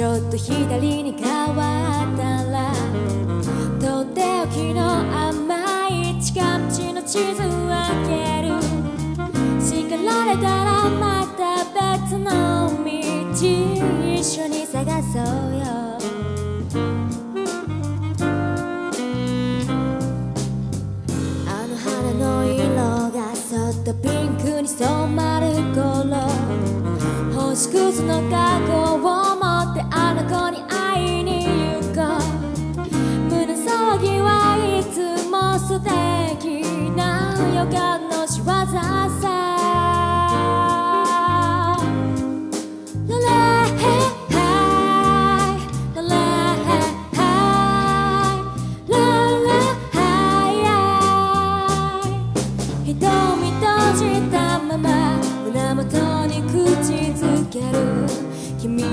ちょっと左に変わったらとっておきの甘い近道の地図を開ける。叱られたらまた別の道一緒に探そうよ。あの花の色がそっとピンクに染まる頃星屑の過去な予感の仕業さララヘイハイララヘハイララハイ瞳閉じたまま胸元に口づける君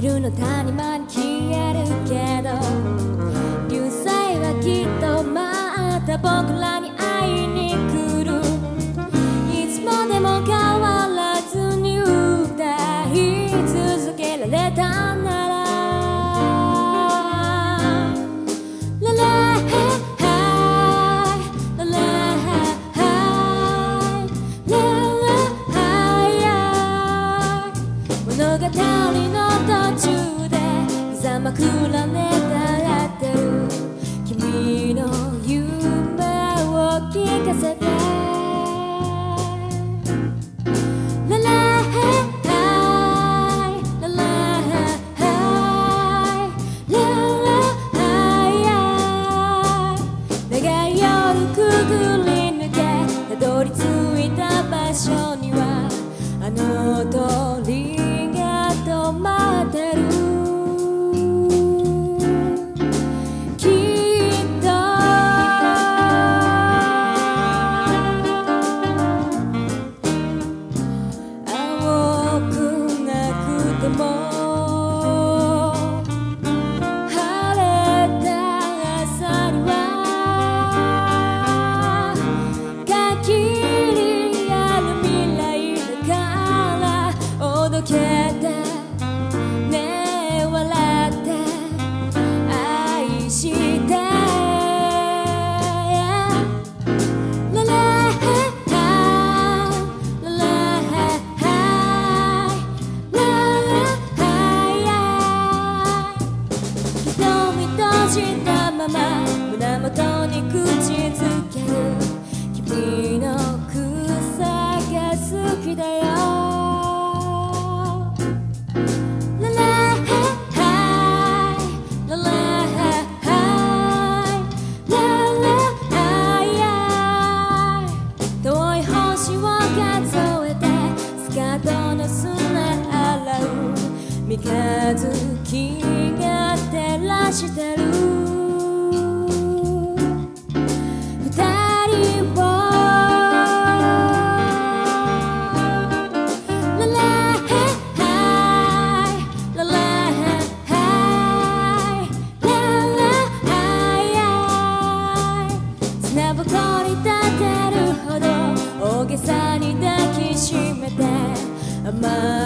ビルの谷間に消えるけど流星はきっとまた僕らに会いに来る。いつまでも変わらずに歌い続けられたなら。物語枕ね月が照らしてる。二人をララヘイハイララヘイハイララハイ砂ぼこり立てるほど大げさに抱きしめて雨を